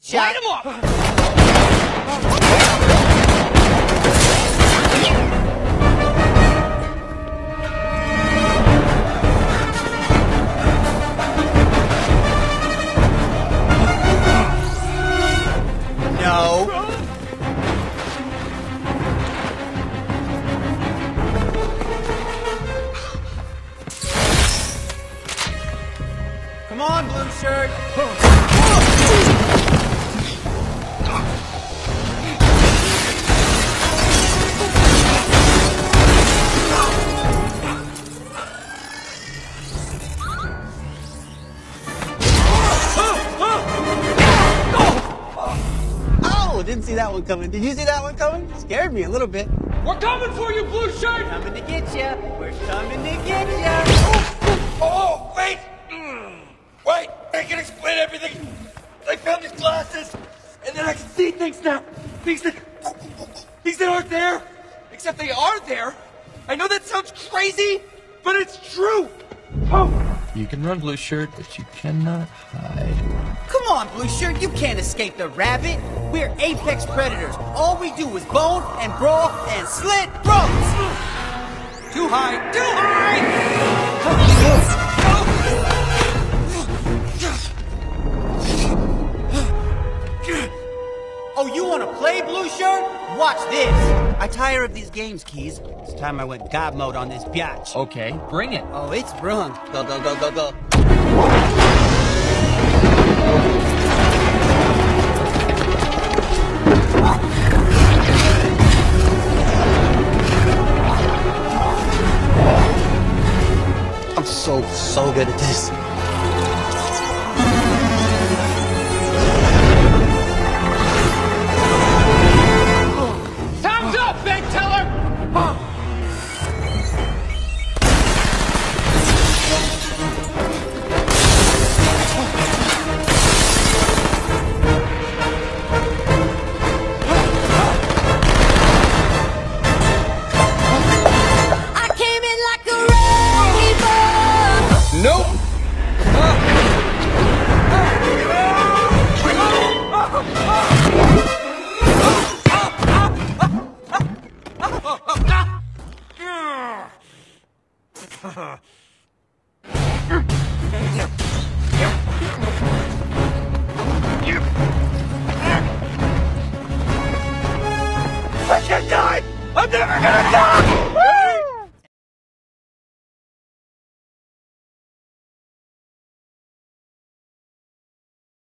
Light him up! No. Come on, blue shirt. Didn't see that one coming. Did you see that one coming? Scared me a little bit. We're coming for you, blue shirt! We're coming to get you. We're coming to get ya. Oh, wait! Mm. Wait, I can explain everything. I found these glasses, and then I can see things now. Things that, things that aren't there, except they are there. I know that sounds crazy, but it's true. Oh, You can run, blue shirt, but you cannot hide. Come on, blue shirt. You can't escape the rabbit. We're apex predators. All we do is bone and brawl and slit throats. Too high. Too high. You want to play, blue shirt? Watch this. I tire of these games, Keys. It's time I went God mode on this biatch. Okay, bring it. Oh, it's brung. Go, go, go, go, go. I'm so, so good at this. I can't die. I'm never gonna die.